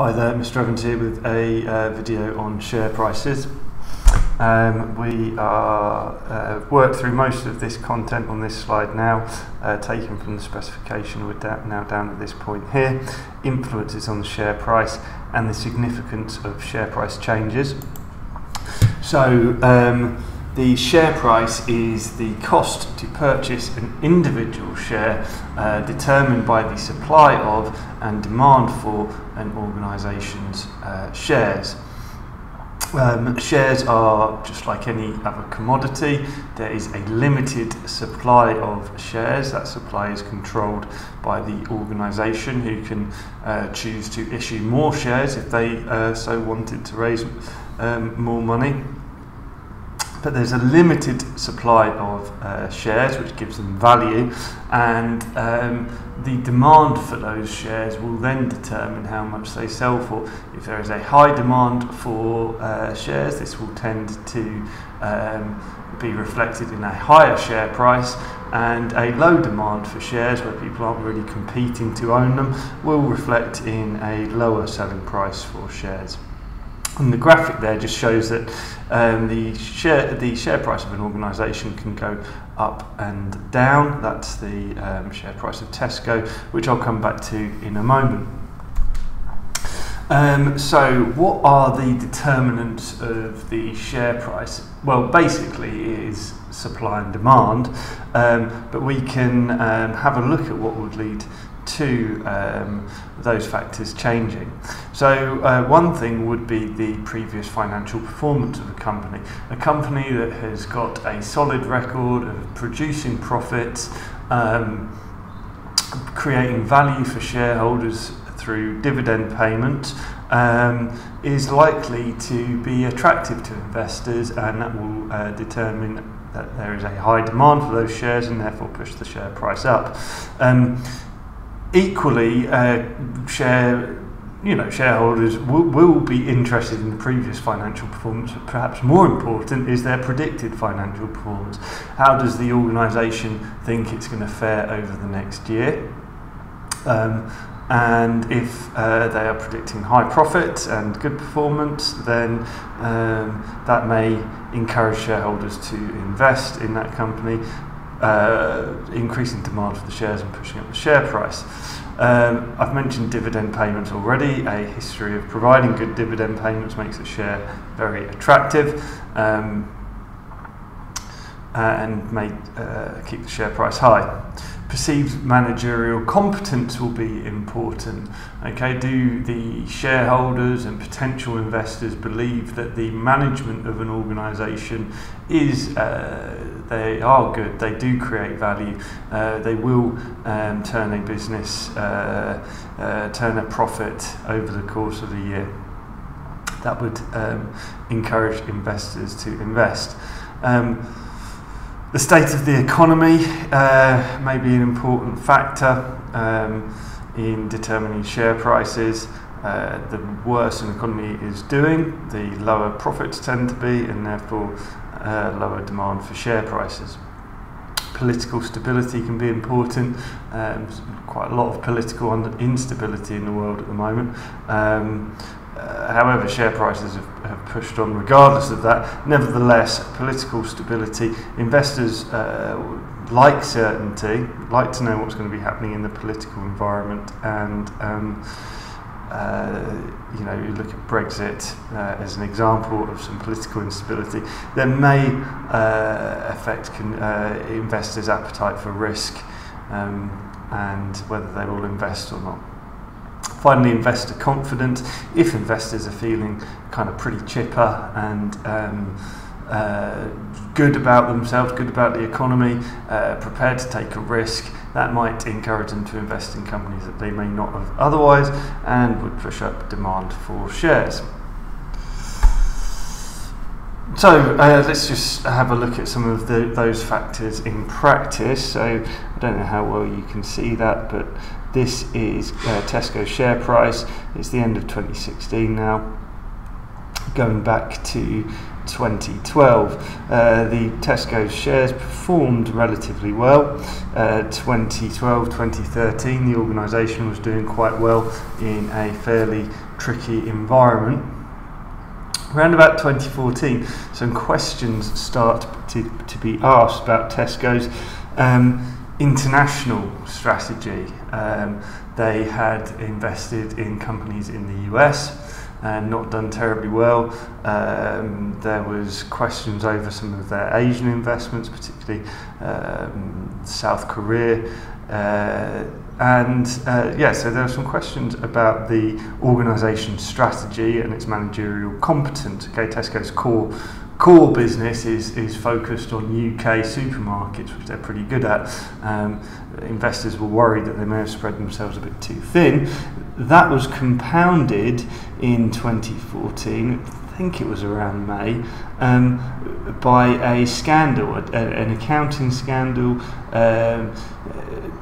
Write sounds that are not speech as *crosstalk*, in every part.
Hi there, Mr Evans here with a uh, video on share prices. Um, we are uh, worked through most of this content on this slide now, uh, taken from the specification. We're da now down at this point here. Influences on the share price and the significance of share price changes. So. Um, the share price is the cost to purchase an individual share uh, determined by the supply of and demand for an organisation's uh, shares. Um, shares are just like any other commodity. There is a limited supply of shares. That supply is controlled by the organisation who can uh, choose to issue more shares if they uh, so wanted to raise um, more money but there's a limited supply of uh, shares which gives them value and um, the demand for those shares will then determine how much they sell for. If there is a high demand for uh, shares this will tend to um, be reflected in a higher share price and a low demand for shares where people aren't really competing to own them will reflect in a lower selling price for shares. And the graphic there just shows that um, the share the share price of an organisation can go up and down. That's the um, share price of Tesco, which I'll come back to in a moment. Um, so, what are the determinants of the share price? Well, basically, it is supply and demand, um, but we can um, have a look at what would lead to um, those factors changing. So uh, one thing would be the previous financial performance of a company. A company that has got a solid record of producing profits, um, creating value for shareholders through dividend payments um, is likely to be attractive to investors and that will uh, determine that there is a high demand for those shares and therefore push the share price up. Um, equally, uh, share you know shareholders will, will be interested in the previous financial performance. But perhaps more important is their predicted financial performance. How does the organisation think it's going to fare over the next year? Um, and if uh, they are predicting high profit and good performance then um, that may encourage shareholders to invest in that company uh, increasing demand for the shares and pushing up the share price. Um, I've mentioned dividend payments already. A history of providing good dividend payments makes a share very attractive um, and may uh, keep the share price high. Perceived managerial competence will be important. Okay, do the shareholders and potential investors believe that the management of an organisation is uh, they are good, they do create value, uh, they will um, turn a business, uh, uh, turn a profit over the course of the year. That would um, encourage investors to invest. Um, the state of the economy uh, may be an important factor um, in determining share prices. Uh, the worse an economy is doing, the lower profits tend to be, and therefore uh, lower demand for share prices. Political stability can be important. Um, quite a lot of political instability in the world at the moment. Um, uh, however, share prices have, have, pushed on regardless of that. Nevertheless, political stability, investors uh, like certainty, like to know what's going to be happening in the political environment, and um, uh, you know, you look at Brexit uh, as an example of some political instability, that may uh, affect con- investors' appetite for risk um, and whether they will invest or not. Finally, investor confidence. If investors are feeling kind of pretty chipper and um, uh, good about themselves, good about the economy, uh, prepared to take a risk, that might encourage them to invest in companies that they may not have otherwise and would push up demand for shares. So uh, let's just have a look at some of the, those factors in practice. So I don't know how well you can see that, but this is uh, Tesco share price. It's the end of 2016 now. Going back to 2012. Uh, the Tesco shares performed relatively well. Uh, 2012 2013, the organisation was doing quite well in a fairly tricky environment. Around about 2014, some questions start to, to be asked about Tesco's um, international strategy. Um, they had invested in companies in the US and not done terribly well. Um, there was questions over some of their Asian investments, particularly um, South Korea. Uh, and uh, yeah, so there are some questions about the organisation strategy and its managerial competence. Okay, Tesco's core core business is, is focused on UK supermarkets, which they're pretty good at. Um, investors were worried that they may have spread themselves a bit too thin. That was compounded in 2014 think it was around May, um, by a scandal, a, an accounting scandal. Um,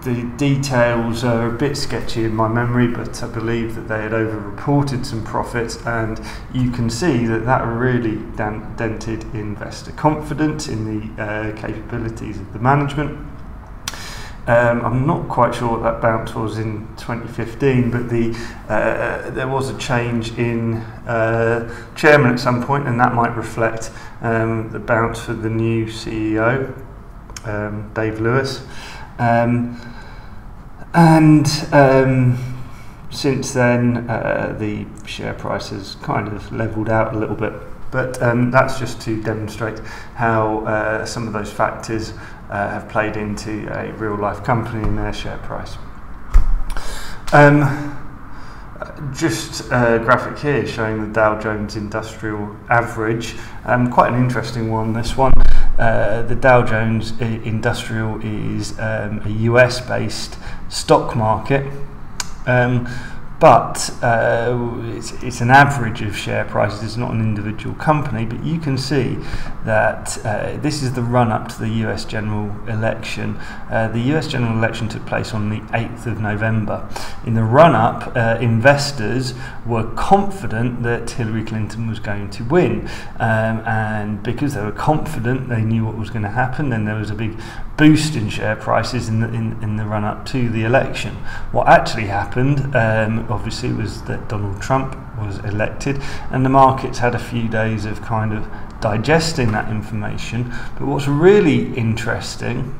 the details are a bit sketchy in my memory, but I believe that they had over-reported some profits, and you can see that that really dented investor confidence in the uh, capabilities of the management. Um, I'm not quite sure what that bounce was in 2015, but the uh, there was a change in uh, chairman at some point, and that might reflect um, the bounce for the new CEO, um, Dave Lewis. Um, and um, since then, uh, the share price has kind of levelled out a little bit. But um, that's just to demonstrate how uh, some of those factors uh, have played into a real life company and their share price. Um, just a graphic here showing the Dow Jones Industrial Average. Um, quite an interesting one, this one. Uh, the Dow Jones Industrial is um, a US based stock market. Um, but uh, it's, it's an average of share prices, it's not an individual company. But you can see that uh, this is the run up to the US general election. Uh, the US general election took place on the 8th of November. In the run up, uh, investors were confident that Hillary Clinton was going to win. Um, and because they were confident, they knew what was going to happen, then there was a big boost in share prices in the, in, in the run up to the election. What actually happened, um, obviously, was that Donald Trump was elected, and the markets had a few days of kind of digesting that information. But what's really interesting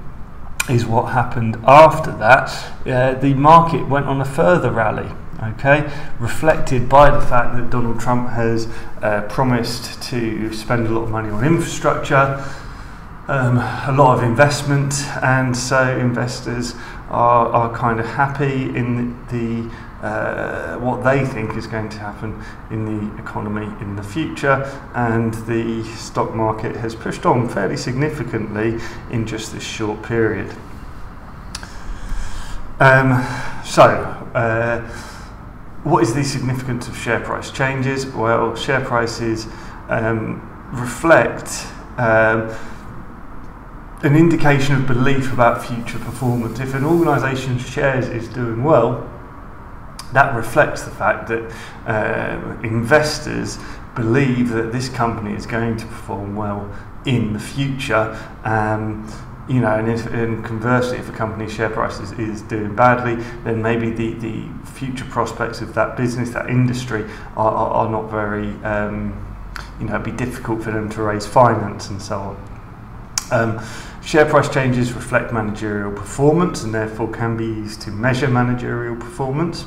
is what happened after that. Uh, the market went on a further rally. Okay, reflected by the fact that Donald Trump has uh, promised to spend a lot of money on infrastructure, um, a lot of investment, and so investors are, are kind of happy in the uh, what they think is going to happen in the economy in the future, and the stock market has pushed on fairly significantly in just this short period. Um, so, uh, what is the significance of share price changes? Well, share prices um, reflect um, an indication of belief about future performance. If an organisation's shares is doing well, that reflects the fact that uh, investors believe that this company is going to perform well in the future. Um, you know, and, if, and conversely, if a company's share price is, is doing badly, then maybe the, the future prospects of that business, that industry, are, are, are not very, um, you know, it'd be difficult for them to raise finance and so on. Um, share price changes reflect managerial performance and therefore can be used to measure managerial performance.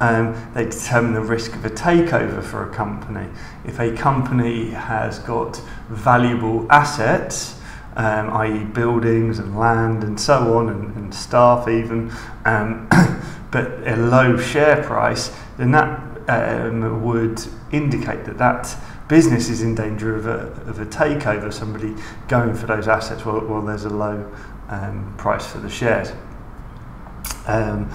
Um, they determine the risk of a takeover for a company. If a company has got valuable assets, um, i.e., buildings and land and so on, and, and staff even, um, *coughs* but a low share price, then that um, would indicate that that business is in danger of a, of a takeover, somebody going for those assets while, while there's a low um, price for the shares. Um,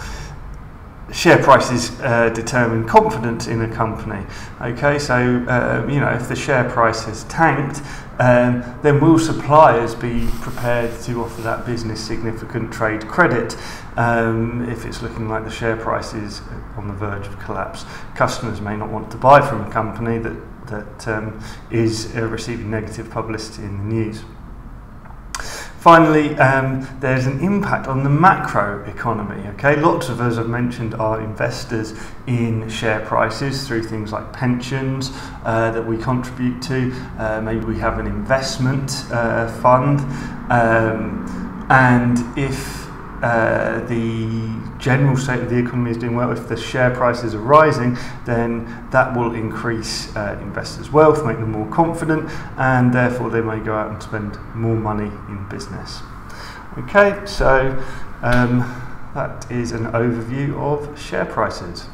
share prices uh, determine confidence in a company. Okay, so uh, you know if the share price has tanked, um, then will suppliers be prepared to offer that business significant trade credit um, if it's looking like the share price is on the verge of collapse? Customers may not want to buy from a company that that um, is uh, receiving negative publicity in the news. Finally, um, there's an impact on the macro economy. Okay, lots of us have mentioned are investors in share prices through things like pensions uh, that we contribute to. Uh, maybe we have an investment uh, fund, um, and if uh, the general state of the economy is doing well, if the share prices are rising, then that will increase uh, investors' wealth, make them more confident, and therefore they may go out and spend more money in business. Okay, so um, that is an overview of share prices.